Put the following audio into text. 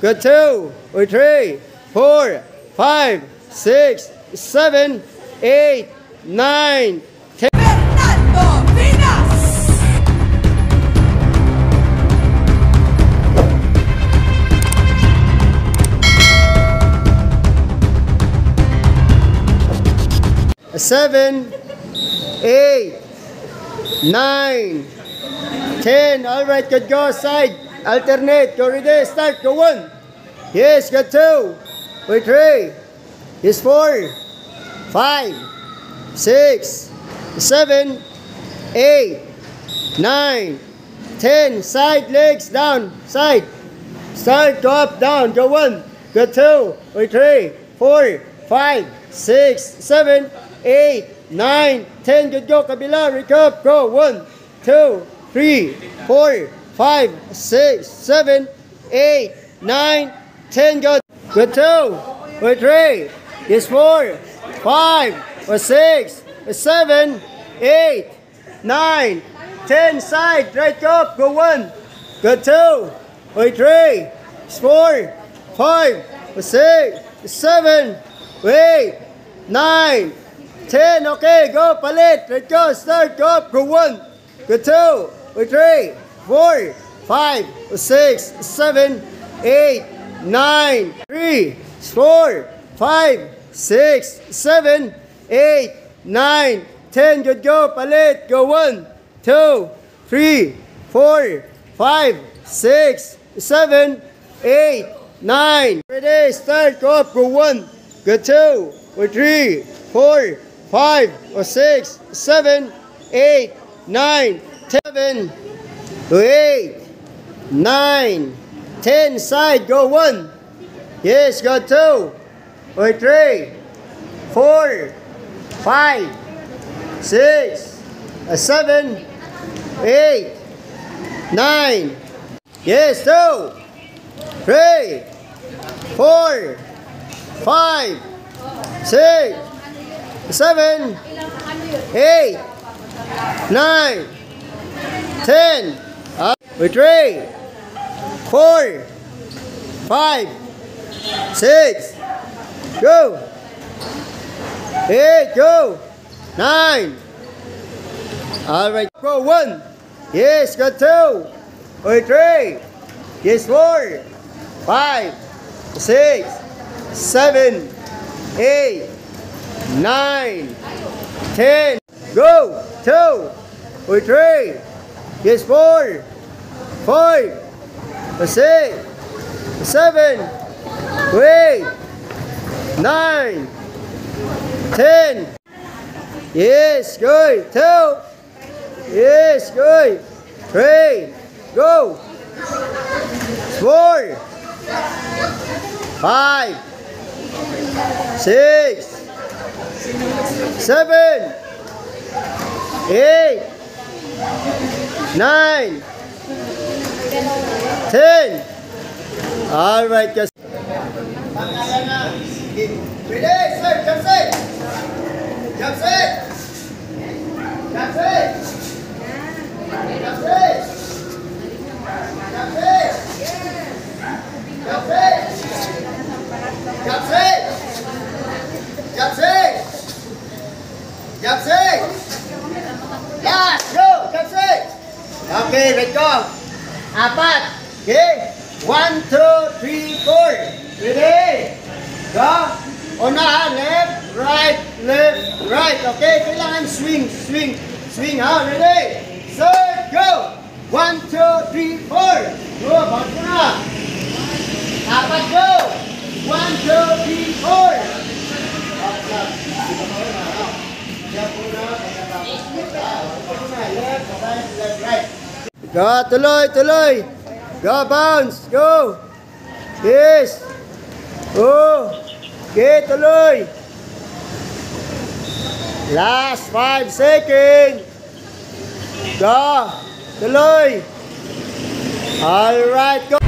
Good. Two. Or three. Four. Five. Six. Seven. Eight. Nine. Ten. Fernando Vinas. seven, eight, nine, ten. All right, good. Go side. Alternate. Go ready. Start. Go one. Yes, good two. Go three. Yes, four, five, six, seven, eight, nine, ten. Side legs down. Side. Start. Go up. Down. Go one. Go two. Go three, four, five, six, seven, eight, nine, ten. Good go. Kabila. Recap. Go. One, two, three, four, five, six, seven, eight, nine, ten. Good. Good two. Good three. Yes, four, five, or six, or seven, eight, nine, ten. Side. Right up. Go one. Good two. Good three. Yes, four, five, or six, seven, eight, nine, ten. Okay, go palit. Right go. Start. Go up. Go one. Go two. Go three four, five, six, seven, eight, nine, three, four, five, six, seven, eight, nine, ten. 5, Good go, palit. Go one, two, three, four, five, six, seven, eight, nine. Ready, start, go up. Go 1, go 2, go 3, or six, seven, eight, nine, ten. Eight. nine, ten Side. Go one. Yes. Go two. Or three. Four. Five. Six. Seven. Eight. Nine. Yes. Two. Three. Four. Five. Six. Seven. Eight. Nine. Ten. Three. Four. Five. Six. Go. Eight. Go. Nine. All right. Go one. Yes. Got two. With three. Yes. Four. Five. Six. Seven. Eight. Nine. Ten. Go. Two. With three. Yes. Four. Five. Six. Seven. Eight. Yes. Good. Two. Yes. Good. Three. Go. Four. Five. Six. Seven. Eight. Nine. Ten. All right, guys. Ready, sir, jump set. Jump set. Jump set. Jump set. Jump set. Jump set. Jump set. Jump set. Jump set. Last, go. Jump set. Okay, let's go. Apat. Okay. One, two, three, four. Ready? Go. Unahan, left, right, left, right. Okay, kailangan swing, swing, swing ha. Ready? Set, go. One, two, three, four. Go, back mo na. Apat, go. One, two, three, four. Left, left, right. Go, tuloy, tuloy. Go, bounce. Go. Yes. Oh. Okay, tuloy. Last five seconds. Go. Tuloy. All right, go.